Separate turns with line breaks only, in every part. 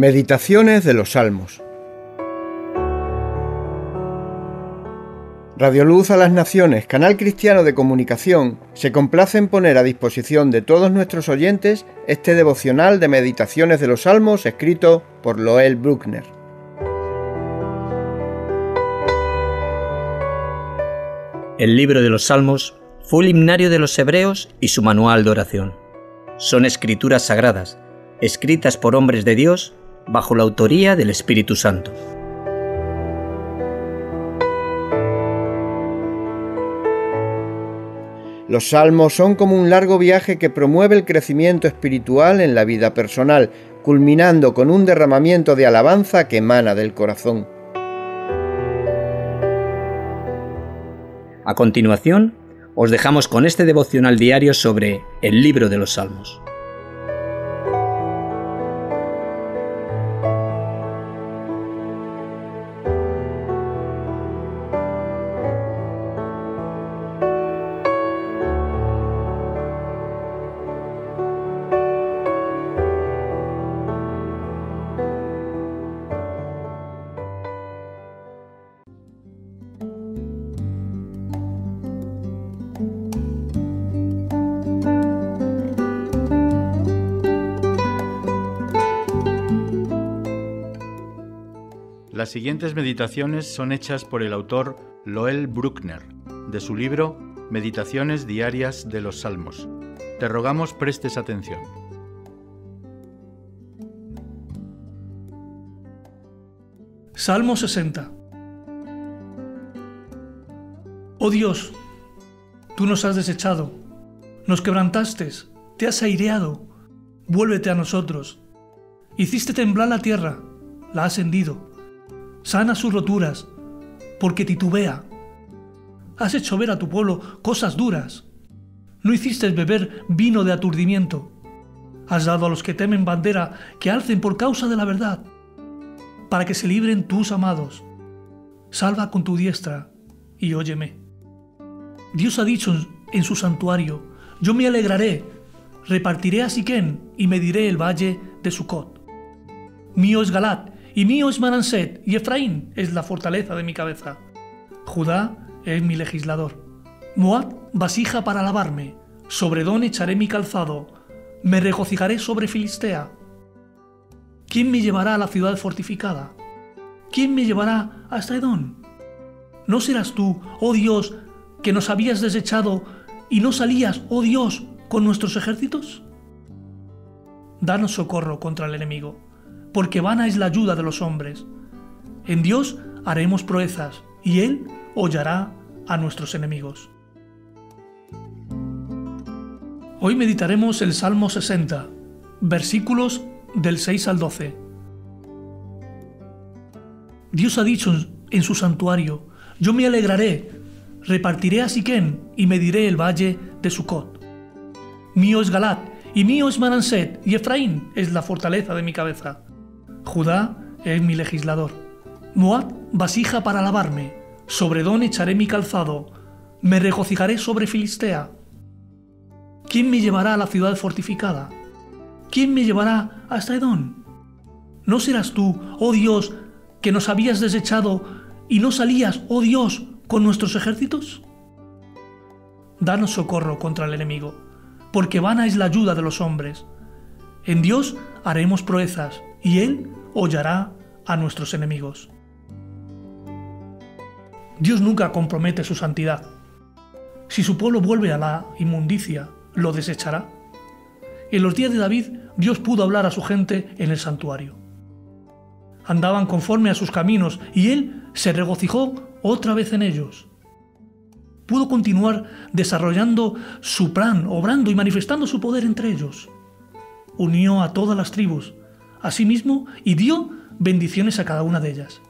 Meditaciones de los Salmos. Radioluz a las Naciones, canal cristiano de comunicación, se complace en poner a disposición de todos nuestros oyentes este devocional de meditaciones de los Salmos escrito por Loel Bruckner.
El libro de los Salmos fue el himnario de los hebreos y su manual de oración. Son escrituras sagradas, escritas por hombres de Dios bajo la autoría del Espíritu Santo.
Los salmos son como un largo viaje que promueve el crecimiento espiritual en la vida personal, culminando con un derramamiento de alabanza que emana del corazón.
A continuación, os dejamos con este devocional diario sobre el libro de los Salmos.
Las siguientes meditaciones son hechas por el autor Loel Bruckner, de su libro Meditaciones Diarias de los Salmos. Te rogamos prestes atención.
Salmo 60 Oh Dios, tú nos has desechado, nos quebrantaste, te has aireado, vuélvete a nosotros. Hiciste temblar la tierra, la has hendido sana sus roturas, porque titubea. Has hecho ver a tu pueblo cosas duras. No hiciste beber vino de aturdimiento. Has dado a los que temen bandera que alcen por causa de la verdad, para que se libren tus amados. Salva con tu diestra y óyeme. Dios ha dicho en su santuario, yo me alegraré, repartiré a Siquén y mediré el valle de Sucot. Mío es Galat y mío es Mananset, y Efraín es la fortaleza de mi cabeza. Judá es mi legislador. Moab, vasija para lavarme. Sobre Don echaré mi calzado. Me regocijaré sobre Filistea. ¿Quién me llevará a la ciudad fortificada? ¿Quién me llevará hasta Edón? ¿No serás tú, oh Dios, que nos habías desechado y no salías, oh Dios, con nuestros ejércitos? Danos socorro contra el enemigo porque vana es la ayuda de los hombres. En Dios haremos proezas, y Él hollará a nuestros enemigos. Hoy meditaremos el Salmo 60, versículos del 6 al 12. Dios ha dicho en su santuario, yo me alegraré, repartiré a Siquén y mediré el valle de Sucot. Mío es Galat, y mío es Mananset, y Efraín es la fortaleza de mi cabeza. Judá es mi legislador. Moab, vasija para lavarme. Sobre Don echaré mi calzado. Me regocijaré sobre Filistea. ¿Quién me llevará a la ciudad fortificada? ¿Quién me llevará hasta Edón? ¿No serás tú, oh Dios, que nos habías desechado y no salías, oh Dios, con nuestros ejércitos? Danos socorro contra el enemigo, porque vana es la ayuda de los hombres. En Dios haremos proezas, y Él hollará a nuestros enemigos. Dios nunca compromete su santidad. Si su pueblo vuelve a la inmundicia, lo desechará. En los días de David, Dios pudo hablar a su gente en el santuario. Andaban conforme a sus caminos y Él se regocijó otra vez en ellos. Pudo continuar desarrollando su plan, obrando y manifestando su poder entre ellos. Unió a todas las tribus a sí mismo y dio bendiciones a cada una de ellas.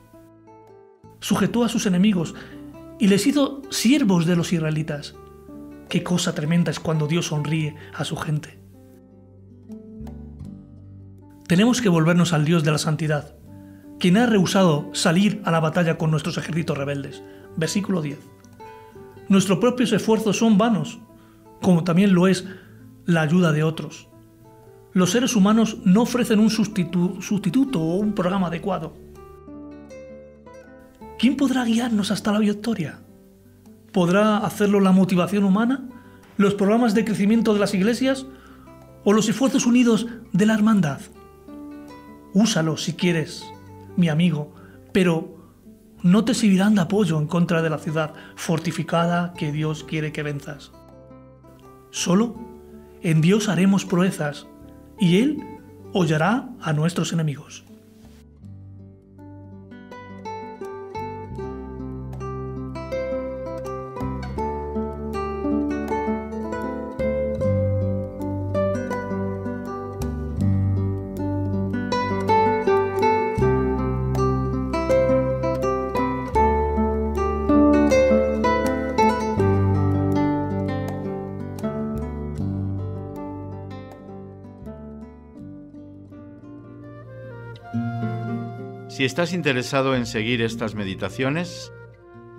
Sujetó a sus enemigos y les hizo siervos de los israelitas. Qué cosa tremenda es cuando Dios sonríe a su gente. Tenemos que volvernos al Dios de la santidad, quien ha rehusado salir a la batalla con nuestros ejércitos rebeldes. Versículo 10. Nuestros propios esfuerzos son vanos, como también lo es la ayuda de otros. Los seres humanos no ofrecen un sustituto o un programa adecuado. ¿Quién podrá guiarnos hasta la victoria? ¿Podrá hacerlo la motivación humana, los programas de crecimiento de las iglesias o los esfuerzos unidos de la hermandad? Úsalo si quieres, mi amigo, pero no te servirán de apoyo en contra de la ciudad fortificada que Dios quiere que venzas. Solo en Dios haremos proezas y Él hollará a nuestros enemigos.
Si estás interesado en seguir estas meditaciones,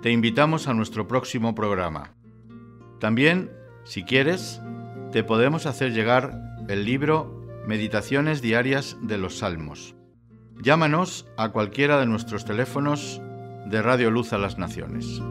te invitamos a nuestro próximo programa. También, si quieres, te podemos hacer llegar el libro Meditaciones Diarias de los Salmos. Llámanos a cualquiera de nuestros teléfonos de Radio Luz a las Naciones.